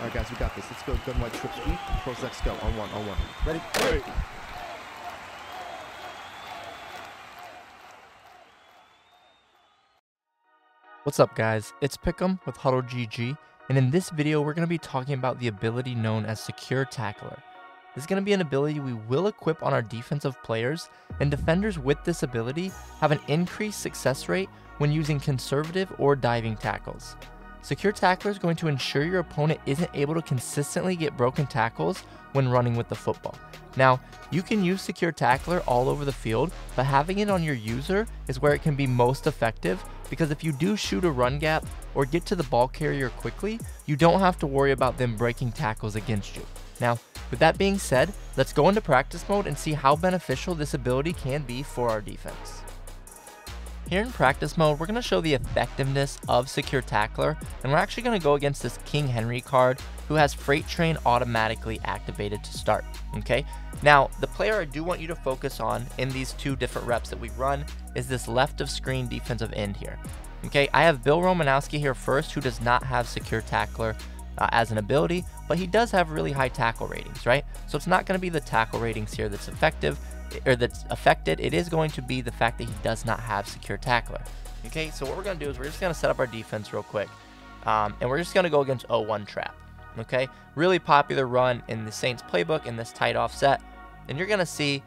All right, guys, we got this. Let's go. Gun white trip sweep. Pros X go. On one, on one. Ready? Ready. What's up guys, it's Pick'em with Huddle GG, and in this video we're going to be talking about the ability known as Secure Tackler. This is going to be an ability we will equip on our defensive players, and defenders with this ability have an increased success rate when using conservative or diving tackles. Secure Tackler is going to ensure your opponent isn't able to consistently get broken tackles when running with the football. Now, you can use Secure Tackler all over the field, but having it on your user is where it can be most effective because if you do shoot a run gap or get to the ball carrier quickly, you don't have to worry about them breaking tackles against you. Now, with that being said, let's go into practice mode and see how beneficial this ability can be for our defense. Here in practice mode, we're going to show the effectiveness of Secure Tackler, and we're actually going to go against this King Henry card who has Freight Train automatically activated to start, okay? Now, the player I do want you to focus on in these two different reps that we run is this left of screen defensive end here. Okay, I have Bill Romanowski here first, who does not have Secure Tackler uh, as an ability, but he does have really high tackle ratings, right? So it's not going to be the tackle ratings here that's effective or that's affected. It is going to be the fact that he does not have Secure Tackler. Okay, so what we're going to do is we're just going to set up our defense real quick, um, and we're just going to go against O1 trap. Okay, really popular run in the Saints playbook in this tight offset, and you're going to see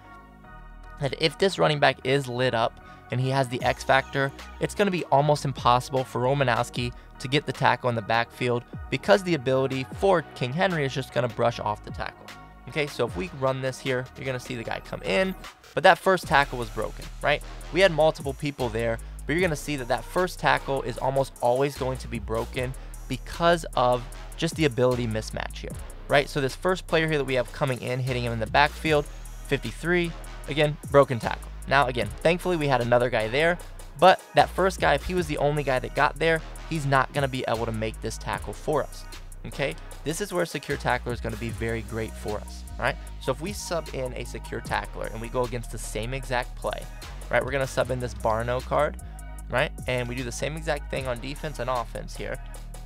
that if this running back is lit up and he has the X factor, it's going to be almost impossible for Romanowski to get the tackle in the backfield because the ability for King Henry is just going to brush off the tackle. Okay, so if we run this here, you're going to see the guy come in, but that first tackle was broken, right? We had multiple people there, but you're going to see that that first tackle is almost always going to be broken because of just the ability mismatch here, right? So this first player here that we have coming in, hitting him in the backfield, 53, again, broken tackle. Now, again, thankfully we had another guy there, but that first guy, if he was the only guy that got there, he's not going to be able to make this tackle for us. Okay, this is where secure tackler is going to be very great for us. Right, so if we sub in a secure tackler and we go against the same exact play, right, we're going to sub in this Barno card, right, and we do the same exact thing on defense and offense here,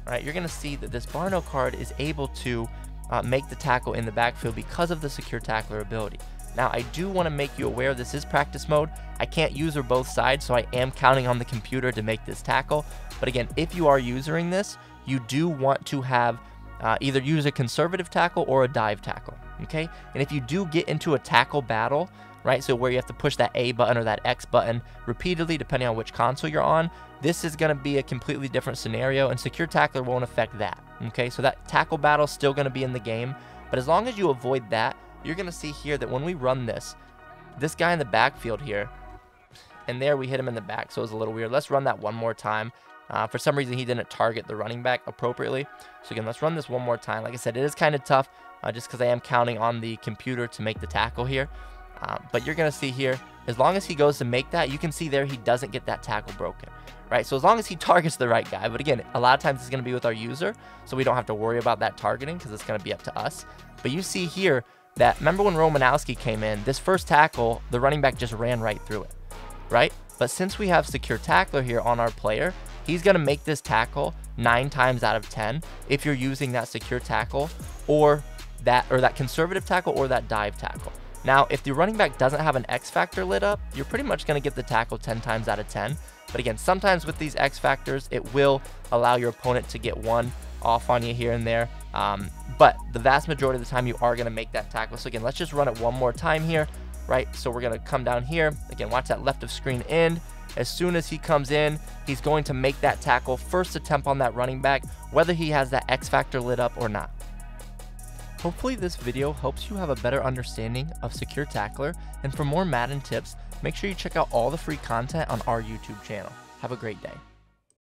right, you're going to see that this Barno card is able to uh, make the tackle in the backfield because of the secure tackler ability. Now, I do want to make you aware this is practice mode. I can't user both sides, so I am counting on the computer to make this tackle. But again, if you are using this, you do want to have uh, either use a conservative tackle or a dive tackle, okay? And if you do get into a tackle battle, right, so where you have to push that A button or that X button repeatedly, depending on which console you're on, this is going to be a completely different scenario, and Secure Tackler won't affect that, okay? So that tackle battle is still going to be in the game, but as long as you avoid that, you're going to see here that when we run this, this guy in the backfield here, and there we hit him in the back, so it was a little weird. Let's run that one more time. Uh, for some reason, he didn't target the running back appropriately. So again, let's run this one more time. Like I said, it is kind of tough uh, just because I am counting on the computer to make the tackle here. Uh, but you're going to see here, as long as he goes to make that, you can see there he doesn't get that tackle broken. Right, so as long as he targets the right guy, but again, a lot of times it's going to be with our user, so we don't have to worry about that targeting because it's going to be up to us. But you see here that, remember when Romanowski came in, this first tackle, the running back just ran right through it, right? But since we have secure tackler here on our player, he's going to make this tackle nine times out of 10 if you're using that secure tackle or that or that conservative tackle or that dive tackle. Now, if the running back doesn't have an X factor lit up, you're pretty much going to get the tackle 10 times out of 10. But again, sometimes with these X factors, it will allow your opponent to get one off on you here and there. Um, but the vast majority of the time, you are going to make that tackle. So again, let's just run it one more time here, right? So we're going to come down here. Again, watch that left of screen end. As soon as he comes in, he's going to make that tackle, first attempt on that running back, whether he has that X factor lit up or not. Hopefully this video helps you have a better understanding of Secure Tackler, and for more Madden tips, make sure you check out all the free content on our YouTube channel. Have a great day.